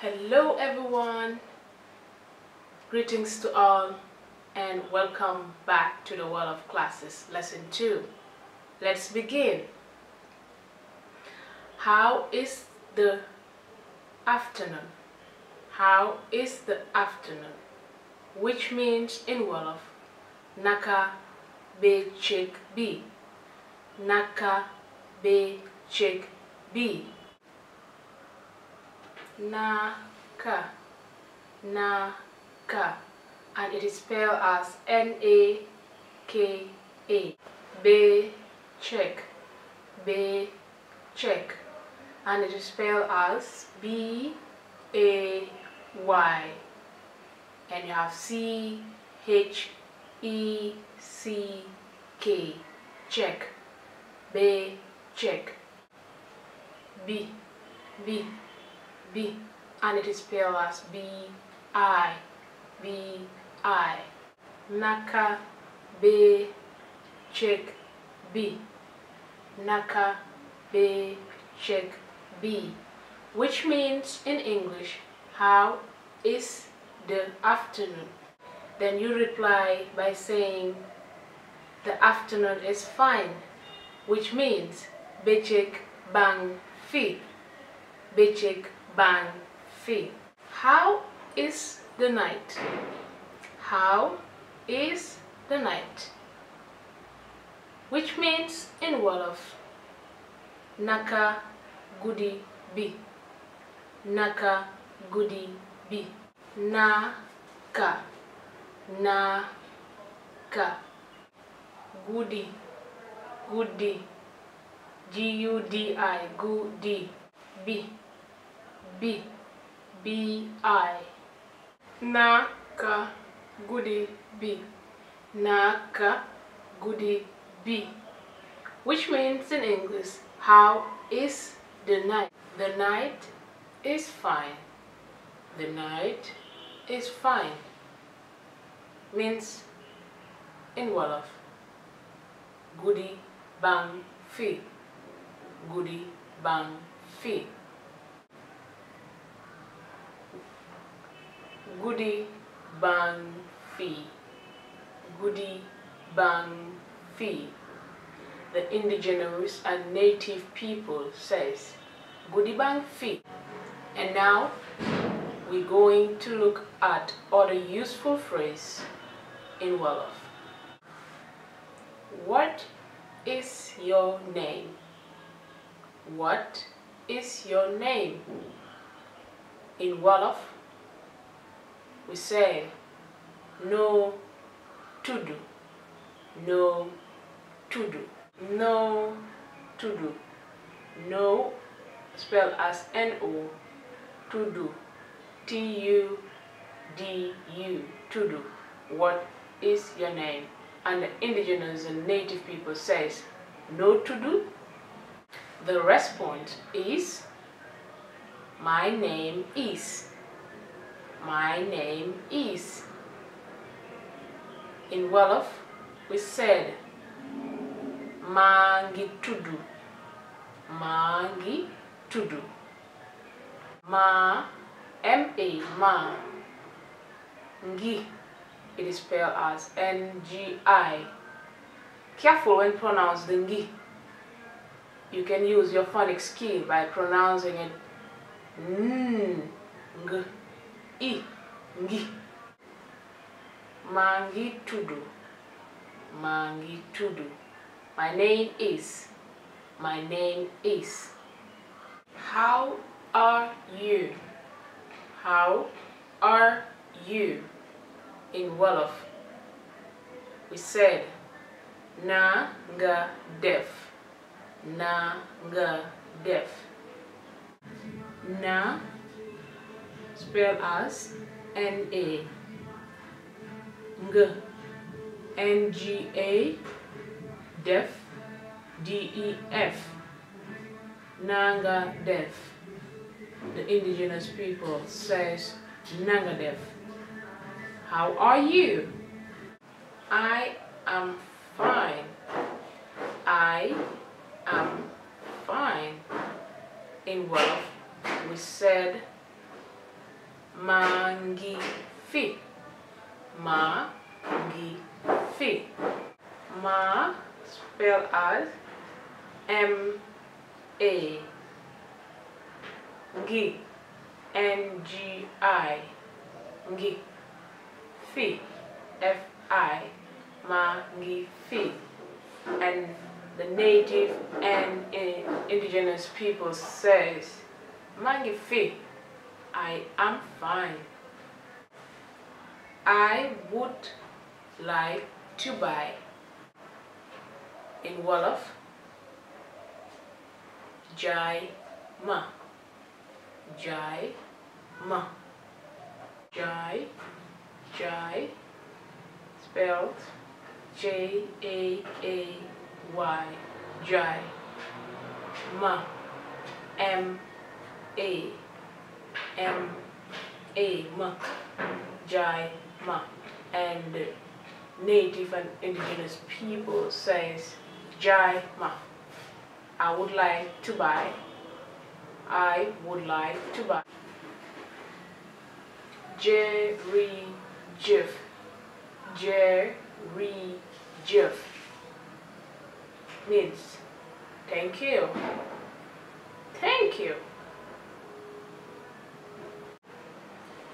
Hello everyone. Greetings to all and welcome back to the Wolof Classes Lesson 2. Let's begin. How is the afternoon? How is the afternoon? Which means in Wolof, naka be chik bi. Naka be chik bi. Naka. Naka. And it is spelled as N-A-K-A. Be check. Be check. And it is spelled as B-A-Y. And you have C-H-E-C-K. Check. Be check. B. B. B. And it is spelled as B-I. B-I. Naka be check B. Naka be check B. Which means in English, how is the afternoon? Then you reply by saying, the afternoon is fine, which means Becek bang fi. Becek bang fi. How is the night? How is the night? Which means in Wolof, naka gudi bi. Naka gudi bi. Naka. Naka. Gudi. Gudi. G-U-D-I. Gudi. Bi. Bi. B-I. Naka gudi bi. Naka gudi B Which means in English, how is the night? The night is fine. The night is fine. Means in Wolof, gudi bang fi. Gudi bang fi. Gudi Bang Fi. Gudi Bang Fi. The indigenous and native people says Gudi Bang Fi. And now we're going to look at other useful phrase in Wolof. What is your name? What is your name? In Wolof, we say no to do no to do no to do no spelled as n-o to do t-u-d-u to do what is your name? And the indigenous and native people says no to do. The response is my name is my name is. In Wolof, we said Mangi tudu. Mangi tudu. Ma, M-A, ma. Ngi, it is spelled as N-G-I. Careful when pronouncing ngi. You can use your phonics skill by pronouncing it n, ng i ngi mangi tudu mangi tudu my name is. My name is. How are you? How are you? In Wolof. We said na nga def. Na nga def. Na spelled as N-A Ng. N-G-A Def. D-E-F Nanga Def. The indigenous people says Nanga Def. How are you? I am fine. I am fine. In Wolof, we said mangi fi ma ngi fi ma spelled as m a. Ngi n g i. Ngi fi f i. Ma ngi fi and the native and indigenous people says mangi fi I am fine. I would like to buy in Wolof Jaay Ma. Jaay Ma. Jaay Jaay spelled J A A Y Jaay Ma. M A M A Ma. Jaay Ma. And native and indigenous people says Jaay Ma. I would like to buy. I would like to buy. Jerry Jeff. Jerry Jeff. Means thank you. Thank you.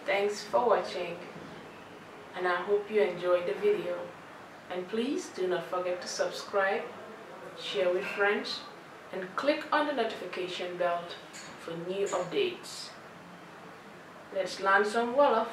Thanks for watching. And I hope you enjoyed the video. And please do not forget to subscribe, share with friends, and click on the notification bell for new updates. Let's learn some Wolof.